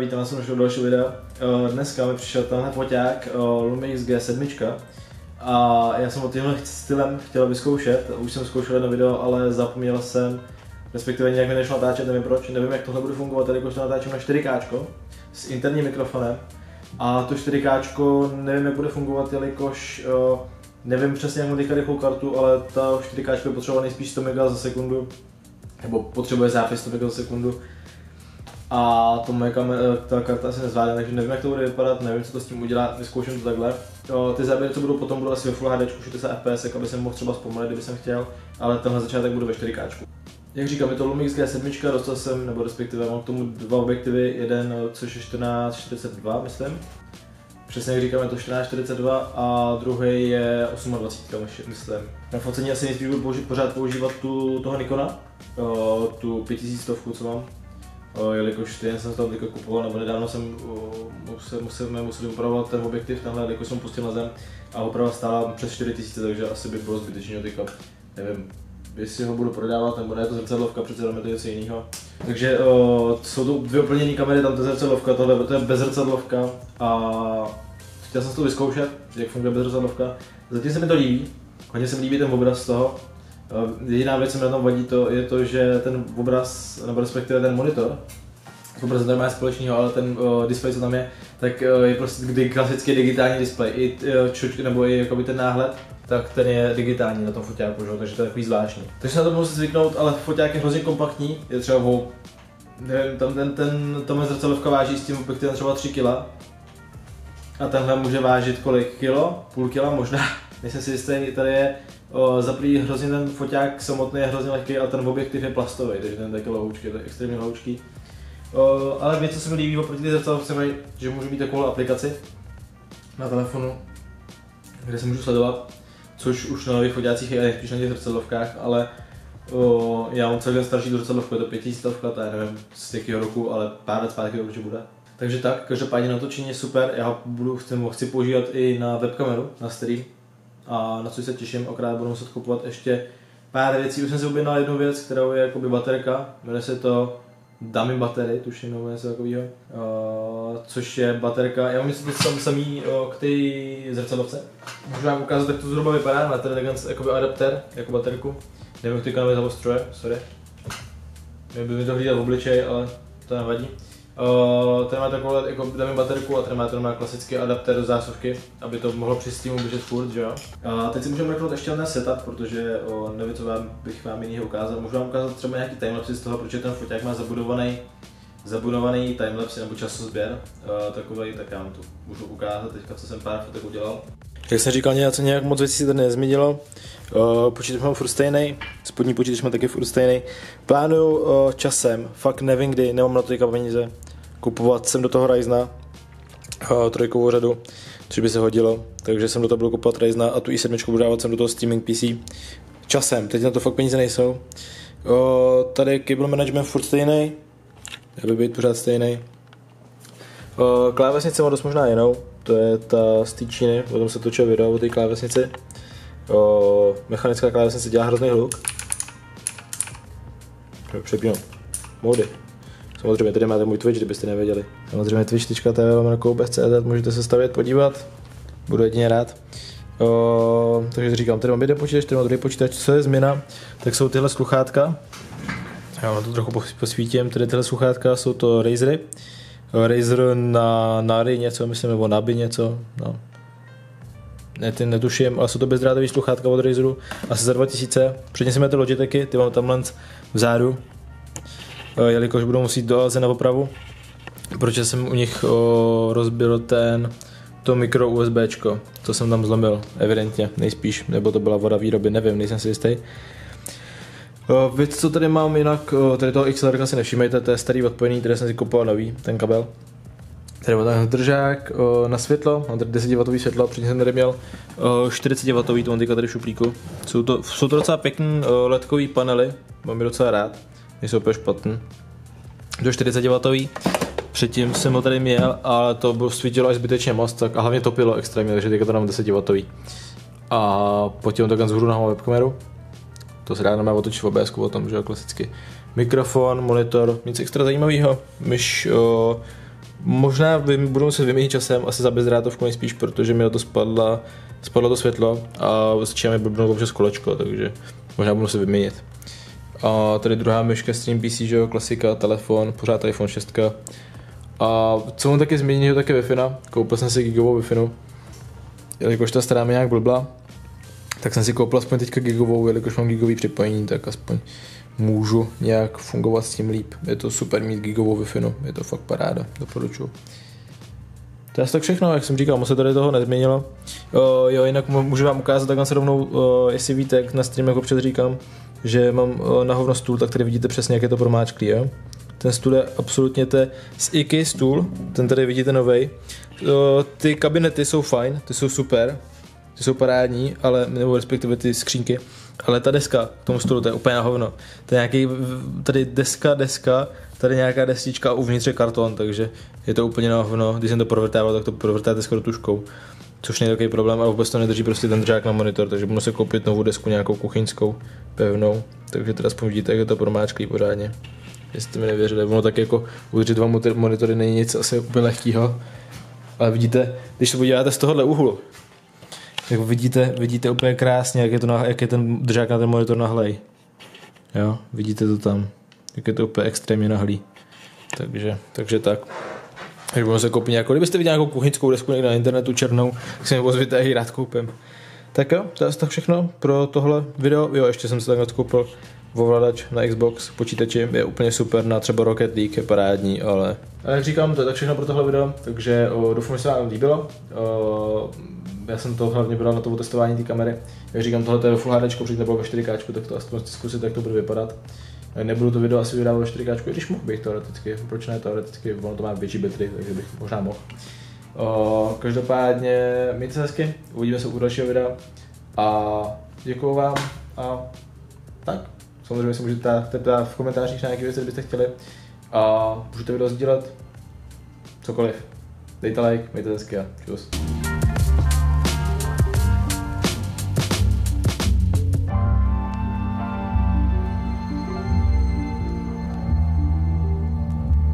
Vítám vás u dalšího videa. Eh, Dneska mi přišel tenhle foťák eh, Lumix G7 a já jsem ho tímhle stylem chtěl vyzkoušet. Už jsem zkoušel jedno video, ale zapomněl jsem, respektive nějak mi nešlo natáčet, nevím proč, nevím jak tohle bude fungovat, jelikož to natáčím na 4K s interním mikrofonem. A to 4K nevím jak bude fungovat, jelikož eh, nevím přesně jak mám teďka rychlou kartu, ale ta 4K je potřeba nejspíš 100 MB za sekundu, nebo potřebuje zápis 100 MB za sekundu a to moje kamera, ta karta asi nezvládne, takže nevím, jak to bude vypadat, nevím, co to s tím udělá, vyzkouším to takhle. Ty záběry, co budou potom, budou asi ve Full HD 60 fps, aby jsem mohl třeba zpomalit, kdyby jsem chtěl, ale tenhle začátek bude ve 4K. Jak říkám, je to Lumix G7, dostal jsem, nebo respektive mám k tomu dva objektivy, jeden, což je 1442, myslím. Přesně jak říkám, je to 1442 a druhý je 28, myslím. Na focení asi nejspíš budu pořád používat tu, toho Nikona, o, tu 5100, co mám, jelikož ty jsem tam teďka kupoval, nebo nedávno jsem musel, musel, musel upravovat ten objektiv, tenhle, jelikož jsem pustil na zem a oprava stála přes 4000, takže asi by bylo zbytečně teďka, nevím, jestli ho budu prodávat, nebo ne, to zrcadlovka, přece jenom je to něco jiného. Takže o, jsou to dvě úplně kamery, tam to je zrcadlovka, tohle to je bezrcadlovka a chtěl jsem to vyzkoušet, jak funguje bezrcadlovka. Zatím se mi to líbí, hodně se mi líbí ten obraz z toho, Jediná věc, co mi na tom vadí, to je to, že ten obraz, nebo respektive ten monitor, s obrazem to nemá společného, ale ten uh, displej, co tam je, tak uh, je prostě kdy, klasický digitální displej. I uh, čuč, nebo i jakoby ten náhled, tak ten je digitální na tom foťáku, že? takže to je takový zvláštní. Takže na to musím zvyknout, ale foťák je hrozně kompaktní, je třeba o, nevím, tam ten, ten, tam zrcadlovka váží s tím objektivem třeba 3 kg. A tenhle může vážit kolik kilo? Půl kila možná. Nejsem si jistý, tady je za prvý hrozně ten foťák samotný je hrozně lehký, ale ten objektiv je plastový, takže ten taky lohoučky, to je extrémně lohoučký. O, ale věc, co se mi líbí oproti ty zrcadlovce, že můžu mít takovou aplikaci na telefonu, kde se můžu sledovat, což už na nových foťácích je spíš na těch zrcadlovkách, ale o, já mám celkem starší zrcadlovku, je to 5000, to je nevím z jakého roku, ale pár let zpátky určitě bude. Takže tak, každopádně natočení je super, já ho budu, chci, chci používat i na webkameru, na stream, a na co se těším, akorát budu muset kupovat ještě pár věcí. Už jsem si objednal jednu věc, kterou je jakoby baterka, jmenuje se to Dummy Battery, tuším, nebo něco takového, což je baterka, já mám něco sam, samý uh, k té zrcadlovce. Můžu vám ukázat, jak to zhruba vypadá, má tady takhle jakoby adapter, jako baterku. Nevím, jak ty kamery zaostroje, sorry. Měl by mi to hlídat v obličej, ale to nevadí. Uh, ten má takovou jako dáme baterku a ten má, ten má klasický adapter do zásuvky, aby to mohlo při Steamu běžet furt, že jo. A teď si můžeme mrknout ještě na setup, protože uh, nevím, co vám, bych vám jiného ukázal. Můžu vám ukázat třeba nějaký timelapse z toho, protože ten foťák má zabudovaný zabudovaný timelapse nebo časozběr, uh, takový, tak já vám to můžu ukázat teďka, co jsem pár fotek udělal. Jak jsem říkal, něco nějak moc věcí se tady nezměnilo. Uh, počítač mám furt stejný, spodní počítač mám taky furt stejný. Plánuju uh, časem, fakt nevím kdy, nemám na to teďka peníze, kupovat jsem do toho Ryzena uh, trojkovou řadu, což by se hodilo, takže jsem do toho budu kupovat Ryzena a tu i7 budu dávat sem do toho streaming PC časem, teď na to fakt peníze nejsou. Uh, tady cable management furt stejný, by být pořád stejný. Klávesnice mám dost možná jinou, to je ta z té Číny, potom se točil video o té klávesnici. O, mechanická klávesnice dělá hrozný hluk. Přepínám. Mody. Samozřejmě tady máte můj Twitch, kdybyste nevěděli. Samozřejmě twitch.tv lomeno můžete se stavět, podívat. Budu jedině rád. O, takže říkám, tady mám jeden počítač, tady mám druhý počítač. Co je změna, tak jsou tyhle sluchátka. Já to trochu posvítím, tady tyhle sluchátka jsou to Razery. Razer na Nary něco, myslím, nebo Naby něco, no. Ne, ty netuším, ale jsou to bezdrátový sluchátka od Razeru, asi za 2000. Předně jsem ty Logitechy, ty mám tam vzadu, jelikož budou muset do Aze na opravu, protože jsem u nich o, rozbil ten, to mikro USBčko, to jsem tam zlomil, evidentně, nejspíš, nebo to byla voda výroby, nevím, nejsem si jistý. Uh, věc, co tady mám jinak, tady toho XLR si nevšímejte, to je starý odpojený, který jsem si kupoval nový, ten kabel. Tady mám ten držák na světlo, mám tady 10W světlo, předtím jsem tady měl 40W, to mám tady v šuplíku. Jsou to, jsou to docela pěkný ledkový panely, mám je docela rád, nejsou úplně špatný. Do 40W, předtím jsem ho tady měl, ale to bylo svítilo až zbytečně moc, tak a hlavně topilo extrémně, takže teďka to mám 10W. A potom takhle zhůru na webkameru to se dá na otočit v OBS o tom, že jo, klasicky. Mikrofon, monitor, nic extra zajímavého. Myš o, Možná budu se vyměnit časem, asi za bezdrátovku nejspíš, protože mi to spadla, spadlo to světlo a začíná mi blbnout občas kolečko, takže možná budu se vyměnit. A tady druhá myška Stream PC, že jo, klasika, telefon, pořád iPhone 6. A co mám taky změnit, je taky wi Koupil jsem si gigovou wi jelikož ta stará mi nějak blbla, tak jsem si koupil aspoň teďka gigovou, jelikož mám gigový připojení, tak aspoň můžu nějak fungovat s tím líp. Je to super mít gigovou wi no. je to fakt paráda, doporučuji. To je tak všechno, jak jsem říkal, moc se tady toho nezměnilo. O, jo, jinak můžu vám ukázat takhle se rovnou, o, jestli víte, jak na stream jako předříkám, že mám o, na hovno stůl, tak tady vidíte přesně, jak je to promáčklý, jo. Ten stůl je absolutně te, z IKEA stůl, ten tady vidíte novej. O, ty kabinety jsou fajn, ty jsou super, ty jsou parádní, ale, nebo respektive ty skřínky, ale ta deska k tomu stolu, to je úplně na hovno. To je nějaký, tady deska, deska, tady nějaká destička a uvnitř je karton, takže je to úplně na hovno. Když jsem to provrtával, tak to provrtáte skoro tuškou. Což není takový problém, ale vůbec to nedrží prostě ten držák na monitor, takže budu se koupit novou desku nějakou kuchyňskou, pevnou. Takže teda aspoň vidíte, jak je to promáčklý pořádně. Jestli jste mi nevěřili, ono tak jako udržet dva monitory není nic asi úplně lehkýho. Ale vidíte, když se podíváte z tohohle úhlu, jak vidíte, vidíte úplně krásně, jak je, to na, jak je ten držák na ten monitor nahlej. Jo, vidíte to tam. Jak je to úplně extrémně nahlý. Takže, takže tak. Takže budeme se koupit nějakou, kdybyste viděli nějakou kuchyňskou desku někde na internetu černou, tak si mi pozvěte, ji rád koupím. Tak jo, to je tak všechno pro tohle video. Jo, ještě jsem si takhle koupil ovladač na Xbox počítači, je úplně super, na třeba Rocket League je parádní, ale... A jak říkám, to je tak všechno pro tohle video, takže o, doufám, že se vám líbilo. O, já jsem to hlavně bral na to testování té kamery. Jak říkám, tohle je Full HD, protože nebylo ve 4K, tak to aspoň zkusit, jak to bude vypadat. Nebudu to video asi vydávat ve 4K, když mohl bych teoreticky, proč ne teoreticky, ono to má větší battery, takže bych možná mohl. O, každopádně mějte se hezky, uvidíme se u dalšího videa a děkuju vám a tak. Samozřejmě se můžete ptát v komentářích na nějaké věci, kdybyste chtěli a můžete video sdílet cokoliv. Dejte like, mějte hezky a čus.